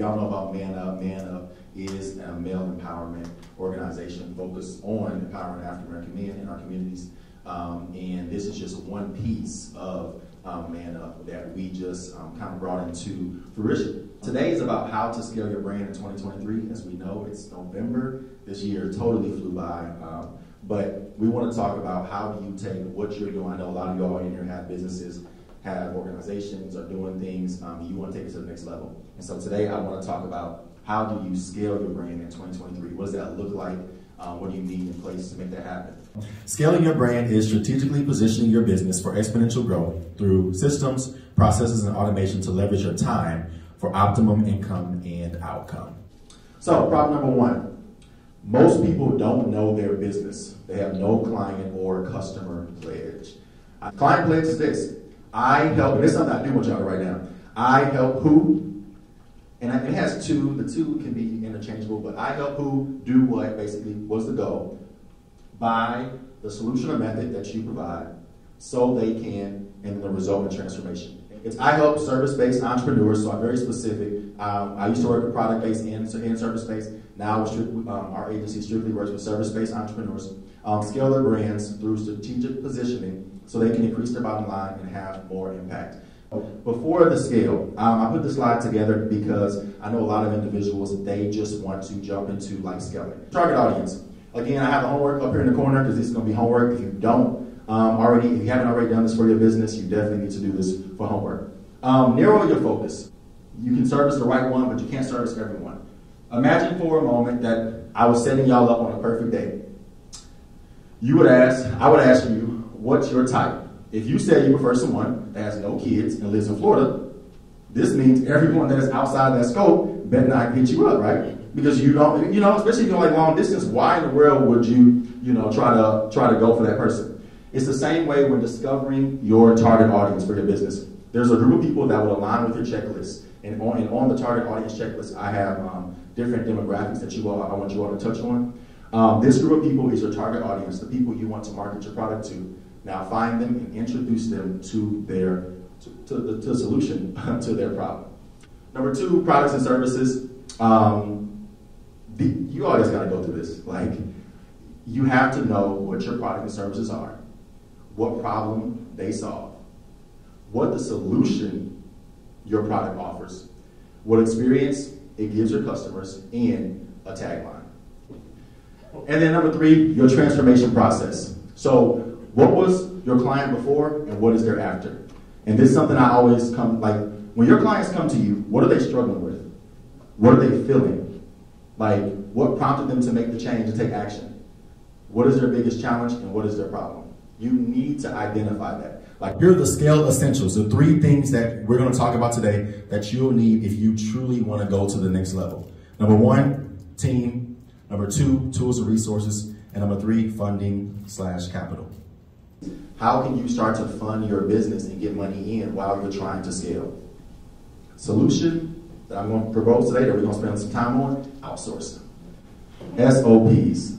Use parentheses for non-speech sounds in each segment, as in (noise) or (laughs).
y'all know about Man Up, Man Up is a male empowerment organization focused on empowering African American men in our communities. Um, and this is just one piece of um, Man Up that we just um, kind of brought into fruition. Today is about how to scale your brand in 2023. As we know, it's November. This year totally flew by. Um, but we want to talk about how do you take what you're doing. I know a lot of y'all in here have businesses, have organizations, are doing things. Um, you want to take it to the next level. And so today I want to talk about how do you scale your brand in 2023? What does that look like? Um, what do you need in place to make that happen? Scaling your brand is strategically positioning your business for exponential growth through systems, processes, and automation to leverage your time for optimum income and outcome. So, problem number one most people don't know their business, they have no client or customer pledge. Client pledge is this I help, and this is something I do with y'all right now. I help who? And it has two, the two can be interchangeable, but I help who do what, basically, what's the goal? by the solution or method that you provide so they can, and the result in transformation. It's I help service-based entrepreneurs, so I'm very specific. Um, I used to work with product-based and, and service-based. Now um, our agency strictly works with service-based entrepreneurs, um, scale their brands through strategic positioning so they can increase their bottom line and have more impact. Before the scale, um, I put the slide together because I know a lot of individuals, they just want to jump into like scaling. Target audience. Again, I have the homework up here in the corner because this is going to be homework. If you don't um, already, if you haven't already done this for your business, you definitely need to do this for homework. Um, narrow your focus. You can service the right one, but you can't service everyone. Imagine for a moment that I was setting y'all up on a perfect day. You would ask, I would ask you, what's your type? If you say you prefer someone that has no kids and lives in Florida, this means everyone that is outside that scope better not hit you up, right? Because you don't, you know, especially if you're like long distance, why in the world would you, you know, try to try to go for that person? It's the same way when discovering your target audience for your business. There's a group of people that will align with your checklist. And on, and on the target audience checklist, I have um, different demographics that you all, I want you all to touch on. Um, this group of people is your target audience, the people you want to market your product to. Now find them and introduce them to their to, to the to solution (laughs) to their problem. Number two, products and services. Um, the, you always got to go through this. Like, you have to know what your product and services are, what problem they solve, what the solution your product offers, what experience it gives your customers, and a tagline. And then number three, your transformation process. So what was your client before and what is their after? And this is something I always come, like, when your clients come to you, what are they struggling with? What are they feeling? Like, what prompted them to make the change and take action? What is their biggest challenge and what is their problem? You need to identify that. Like, here are the scale essentials, the three things that we're going to talk about today that you'll need if you truly want to go to the next level. Number one, team. Number two, tools and resources. And number three, funding slash capital. How can you start to fund your business and get money in while you're trying to scale? Solution that I'm going to propose today that we're going to spend some time on, outsourcing. SOPs.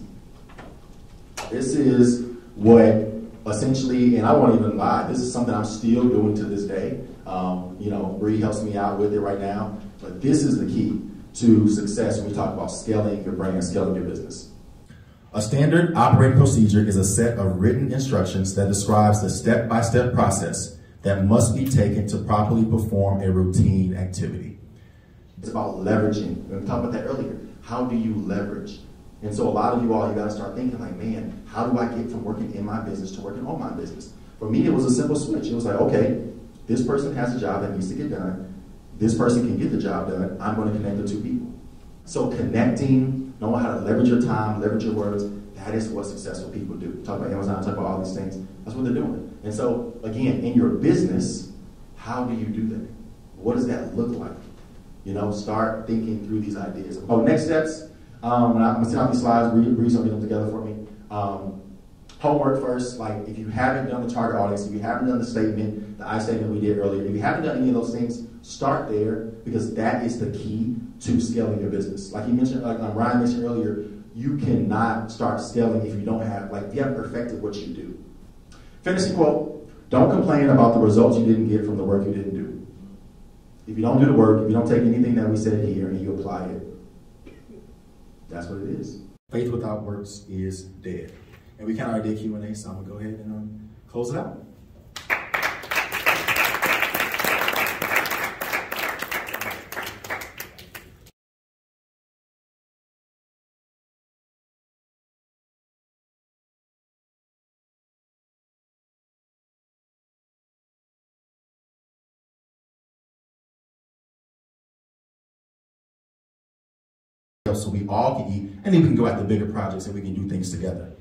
This is what essentially, and I won't even lie, this is something I'm still doing to this day. Um, you know, Bree helps me out with it right now, but this is the key to success when we talk about scaling your brand, scaling your business. A standard operating procedure is a set of written instructions that describes the step-by-step process that must be taken to properly perform a routine activity. It's about leveraging. We talked about that earlier. How do you leverage? And so a lot of you all, you got to start thinking like, man, how do I get from working in my business to working on my business? For me, it was a simple switch. It was like, okay, this person has a job that needs to get done. This person can get the job done. I'm going to connect the two people. So connecting, knowing how to leverage your time, leverage your words, that is what successful people do. Talk about Amazon, talk about all these things. That's what they're doing. And so, again, in your business, how do you do that? What does that look like? You know, start thinking through these ideas. Oh, next steps. Um, I'm gonna send out these slides. Bree's gonna get them together for me. Um, homework first. Like, if you haven't done the target audience, if you haven't done the statement, the I statement we did earlier, if you haven't done any of those things, start there because that is the key to scaling your business. Like you mentioned, like Ryan mentioned earlier, you cannot start scaling if you don't have, like, you haven't perfected what you do. Finishing quote, don't complain about the results you didn't get from the work you didn't do. If you don't do the work, if you don't take anything that we said here and you apply it, that's what it is. Faith without works is dead. And we kind of already did Q&A, so I'm going to go ahead and um, close it out. so we all can eat, and then we can go after bigger projects and we can do things together.